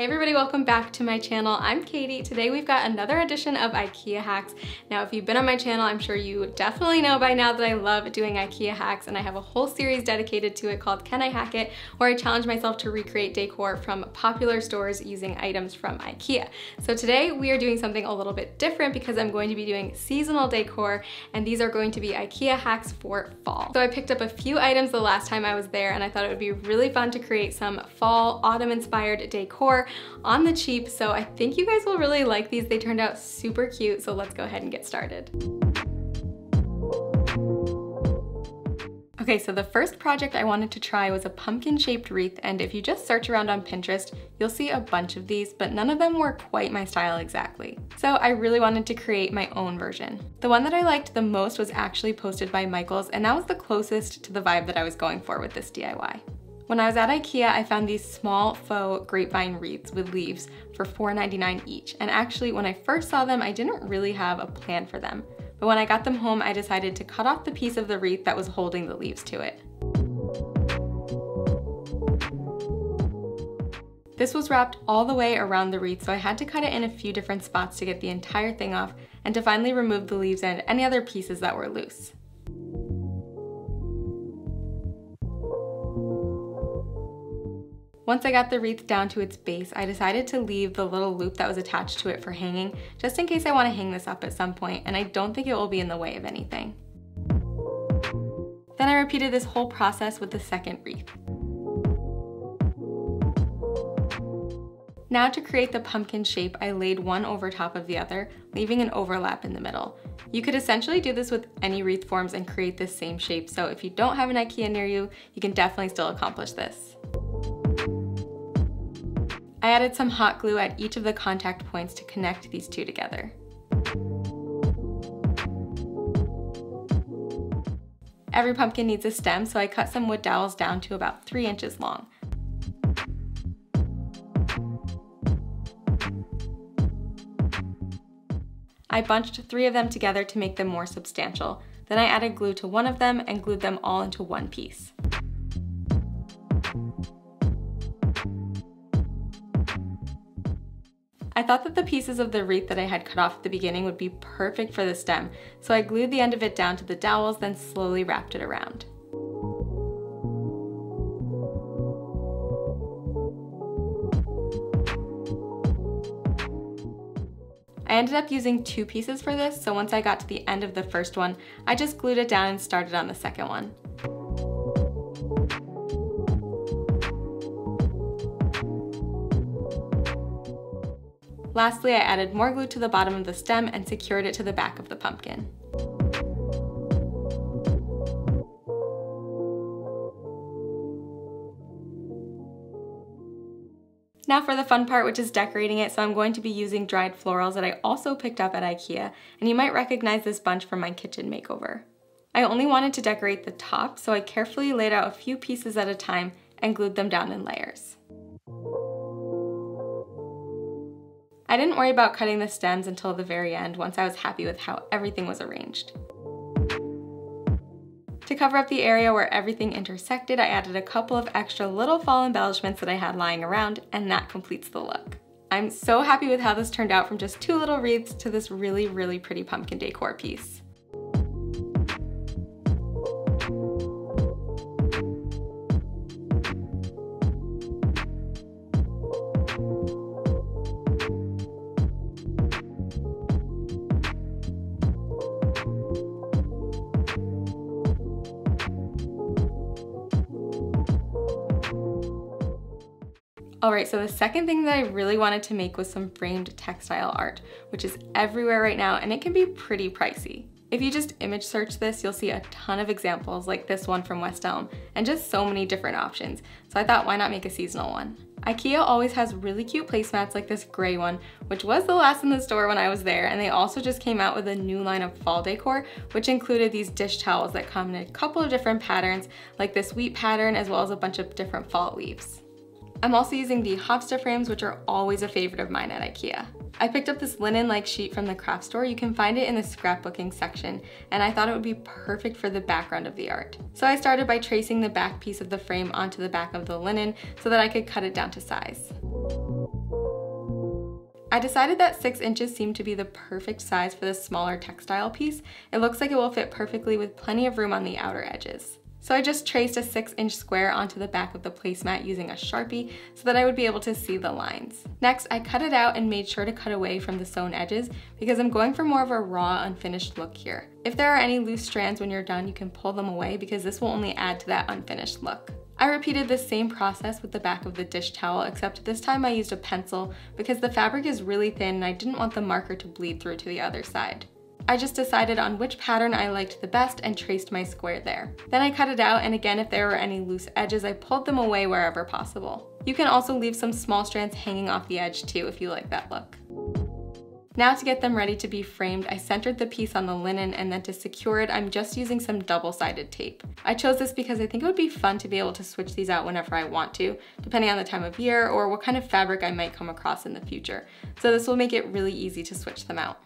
Hey everybody, welcome back to my channel. I'm Katie. Today we've got another edition of IKEA hacks. Now if you've been on my channel, I'm sure you definitely know by now that I love doing IKEA hacks and I have a whole series dedicated to it called Can I Hack It? where I challenge myself to recreate decor from popular stores using items from IKEA. So today we are doing something a little bit different because I'm going to be doing seasonal decor and these are going to be IKEA hacks for fall. So I picked up a few items the last time I was there and I thought it would be really fun to create some fall autumn inspired decor on the cheap. So I think you guys will really like these. They turned out super cute. So let's go ahead and get started. Okay, so the first project I wanted to try was a pumpkin shaped wreath and if you just search around on Pinterest, you'll see a bunch of these, but none of them were quite my style exactly. So I really wanted to create my own version. The one that I liked the most was actually posted by Michaels and that was the closest to the vibe that I was going for with this DIY. When I was at Ikea, I found these small faux grapevine wreaths with leaves for $4.99 each. And actually, when I first saw them, I didn't really have a plan for them. But when I got them home, I decided to cut off the piece of the wreath that was holding the leaves to it. This was wrapped all the way around the wreath, so I had to cut it in a few different spots to get the entire thing off and to finally remove the leaves and any other pieces that were loose. Once I got the wreath down to its base, I decided to leave the little loop that was attached to it for hanging, just in case I want to hang this up at some point, and I don't think it will be in the way of anything. Then I repeated this whole process with the second wreath. Now to create the pumpkin shape, I laid one over top of the other, leaving an overlap in the middle. You could essentially do this with any wreath forms and create this same shape, so if you don't have an Ikea near you, you can definitely still accomplish this. I added some hot glue at each of the contact points to connect these two together. Every pumpkin needs a stem, so I cut some wood dowels down to about three inches long. I bunched three of them together to make them more substantial. Then I added glue to one of them and glued them all into one piece. Thought that the pieces of the wreath that I had cut off at the beginning would be perfect for the stem, so I glued the end of it down to the dowels, then slowly wrapped it around. I ended up using two pieces for this, so once I got to the end of the first one, I just glued it down and started on the second one. Lastly, I added more glue to the bottom of the stem and secured it to the back of the pumpkin. Now for the fun part, which is decorating it. So I'm going to be using dried florals that I also picked up at Ikea, and you might recognize this bunch from my kitchen makeover. I only wanted to decorate the top, so I carefully laid out a few pieces at a time and glued them down in layers. I didn't worry about cutting the stems until the very end once I was happy with how everything was arranged. To cover up the area where everything intersected, I added a couple of extra little fall embellishments that I had lying around, and that completes the look. I'm so happy with how this turned out from just two little wreaths to this really, really pretty pumpkin decor piece. All right, so the second thing that I really wanted to make was some framed textile art, which is everywhere right now and it can be pretty pricey. If you just image search this, you'll see a ton of examples like this one from West Elm and just so many different options. So I thought why not make a seasonal one? Ikea always has really cute placemats like this gray one, which was the last in the store when I was there, and they also just came out with a new line of fall decor, which included these dish towels that come in a couple of different patterns, like this wheat pattern, as well as a bunch of different fall leaves. I'm also using the Hovsta frames, which are always a favorite of mine at Ikea. I picked up this linen-like sheet from the craft store. You can find it in the scrapbooking section, and I thought it would be perfect for the background of the art. So I started by tracing the back piece of the frame onto the back of the linen so that I could cut it down to size. I decided that six inches seemed to be the perfect size for this smaller textile piece. It looks like it will fit perfectly with plenty of room on the outer edges. So I just traced a six inch square onto the back of the placemat using a Sharpie so that I would be able to see the lines. Next, I cut it out and made sure to cut away from the sewn edges because I'm going for more of a raw, unfinished look here. If there are any loose strands when you're done, you can pull them away because this will only add to that unfinished look. I repeated the same process with the back of the dish towel, except this time I used a pencil because the fabric is really thin and I didn't want the marker to bleed through to the other side. I just decided on which pattern I liked the best and traced my square there. Then I cut it out and again if there were any loose edges I pulled them away wherever possible. You can also leave some small strands hanging off the edge too if you like that look. Now to get them ready to be framed, I centered the piece on the linen and then to secure it, I'm just using some double-sided tape. I chose this because I think it would be fun to be able to switch these out whenever I want to, depending on the time of year or what kind of fabric I might come across in the future. So this will make it really easy to switch them out.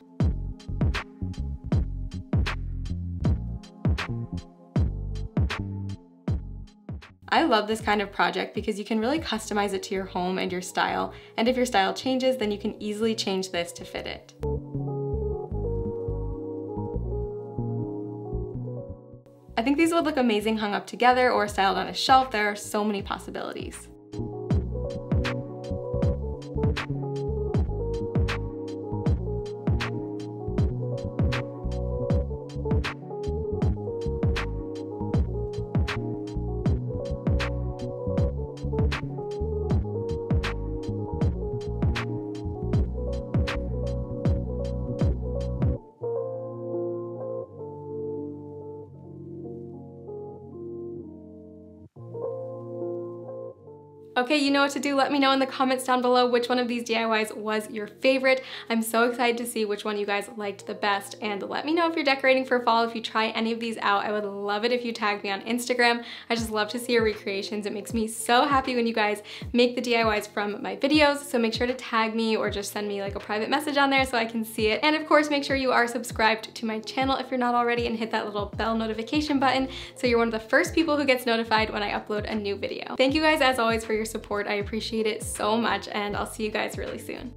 I love this kind of project because you can really customize it to your home and your style, and if your style changes, then you can easily change this to fit it. I think these would look amazing hung up together or styled on a shelf. There are so many possibilities. Okay, you know what to do. Let me know in the comments down below which one of these DIYs was your favorite. I'm so excited to see which one you guys liked the best and let me know if you're decorating for fall, if you try any of these out. I would love it if you tag me on Instagram. I just love to see your recreations. It makes me so happy when you guys make the DIYs from my videos, so make sure to tag me or just send me like a private message on there so I can see it. And of course, make sure you are subscribed to my channel if you're not already and hit that little bell notification button so you're one of the first people who gets notified when I upload a new video. Thank you guys as always for your your support. I appreciate it so much and I'll see you guys really soon.